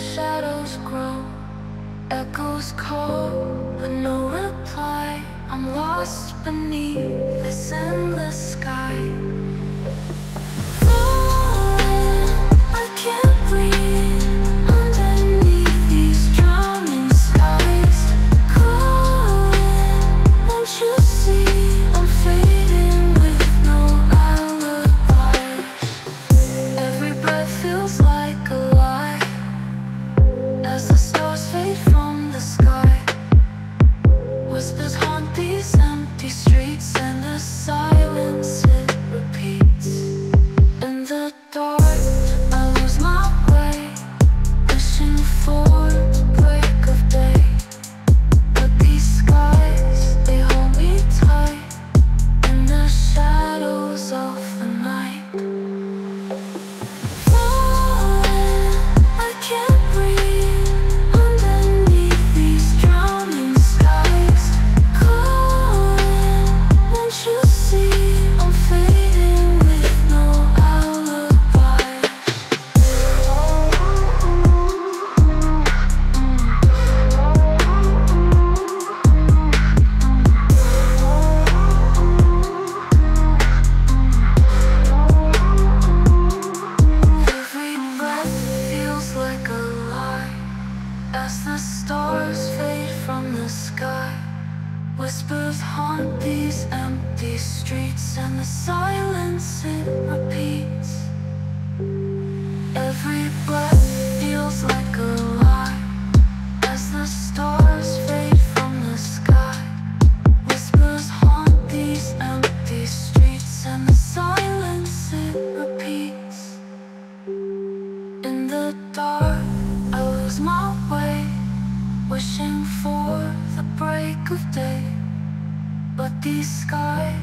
shadows grow Echoes call, but no reply. I'm lost beneath this endless sky. As the stars fade from the sky. Whispers haunt these empty streets And the silence it repeats. Wishing for the break of day But the sky